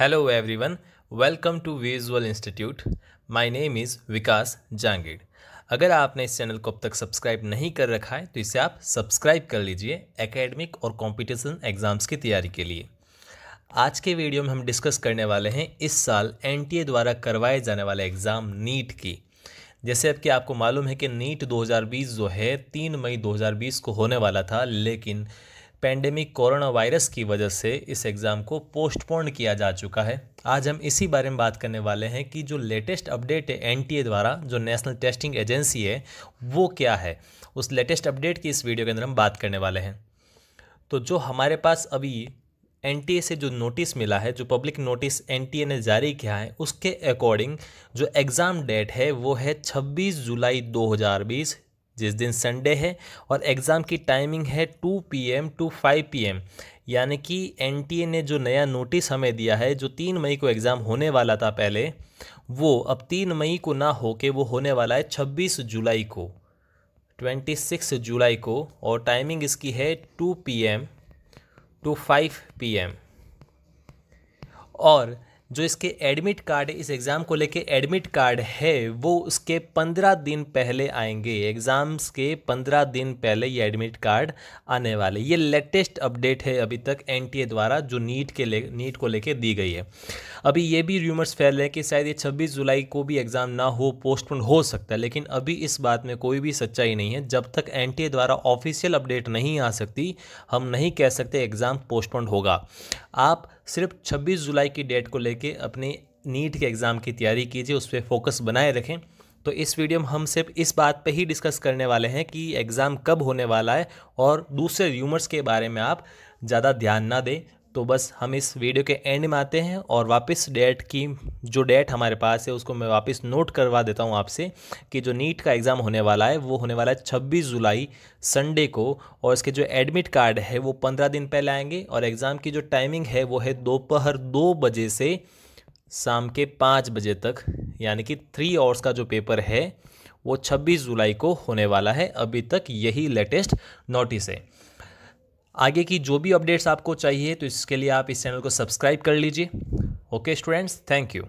Hello everyone, welcome to Visual Institute. My name is विकास जांगीड़ अगर आपने इस चैनल को अब तक सब्सक्राइब नहीं कर रखा है तो इसे आप सब्सक्राइब कर लीजिए एकेडमिक और कंपटीशन एग्ज़ाम्स की तैयारी के लिए। आज के वीडियो में हम डिस्कस करने वाले हैं इस साल एनटीए द्वारा करवाए जाने वाले एग्ज़ाम नीट की। जैसे अब कि आपको मालूम है कि नीट 2020 जो है तीन मई 2020 को होने वाला था लेकिन पेंडेमिक कोरोना वायरस की वजह से इस एग्ज़ाम को पोस्टपोन किया जा चुका है। आज हम इसी बारे में बात करने वाले हैं कि जो लेटेस्ट अपडेट है एनटीए द्वारा, जो नेशनल टेस्टिंग एजेंसी है, वो क्या है? उस लेटेस्ट अपडेट की इस वीडियो के अंदर हम बात करने वाले हैं। तो जो हमारे पास अभी एन से जो नोटिस मिला है, जो पब्लिक नोटिस एनटीए ने जारी किया है, उसके अकॉर्डिंग जो एग्ज़ाम डेट है, वो है 26 जुलाई 2020 जिस दिन संडे है और एग्ज़ाम की टाइमिंग है two P M two five P M यानी कि एन टी ए ने जो नया नोटिस हमें दिया है, जो तीन मई को एग्ज़ाम होने वाला था पहले, वो अब तीन मई को ना हो के वो होने वाला है छब्बीस जुलाई को, ट्वेंटी सिक्स जुलाई को, और टाइमिंग इसकी है two P M two five P M और जो इसके एडमिट कार्ड इस एग्ज़ाम को लेके एडमिट कार्ड है, वो उसके पंद्रह दिन पहले आएँगे। एग्ज़ाम्स के पंद्रह दिन पहले ये एडमिट कार्ड आने वाले। ये लेटेस्ट अपडेट है अभी तक एनटीए द्वारा, जो नीट के ले नीट को लेके दी गई है। अभी ये भी र्यूमर्स फैल रहे हैं कि शायद ये छब्बीस जुलाई को भी एग्ज़ाम ना हो पोस्टपोन हो सकता है, लेकिन अभी इस बात में कोई भी सच्चाई नहीं है। जब तक एनटीए द्वारा ऑफिशियल अपडेट नहीं आ सकती, हम नहीं कह सकते एग्ज़ाम पोस्टपोन होगा। आप सिर्फ़ 26 जुलाई की डेट को लेके अपने नीट के एग्ज़ाम की तैयारी कीजिए, उस पर फोकस बनाए रखें। तो इस वीडियो में हम सिर्फ़ इस बात पे ही डिस्कस करने वाले हैं कि एग्ज़ाम कब होने वाला है, और दूसरे र्यूमर्स के बारे में आप ज़्यादा ध्यान ना दें। तो बस हम इस वीडियो के एंड में आते हैं और वापस डेट की, जो डेट हमारे पास है, उसको मैं वापस नोट करवा देता हूँ आपसे कि जो नीट का एग्ज़ाम होने वाला है, वो होने वाला है छब्बीस जुलाई, संडे को, और इसके जो एडमिट कार्ड है, वो पंद्रह दिन पहले आएँगे, और एग्ज़ाम की जो टाइमिंग है, वो है दोपहर दो बजे से शाम के पाँच बजे तक, यानी कि थ्री आवर्स का जो पेपर है, वो छब्बीस जुलाई को होने वाला है। अभी तक यही लेटेस्ट नोटिस है। आगे की जो भी अपडेट्स आपको चाहिए तो इसके लिए आप इस चैनल को सब्सक्राइब कर लीजिए। Okay students thank you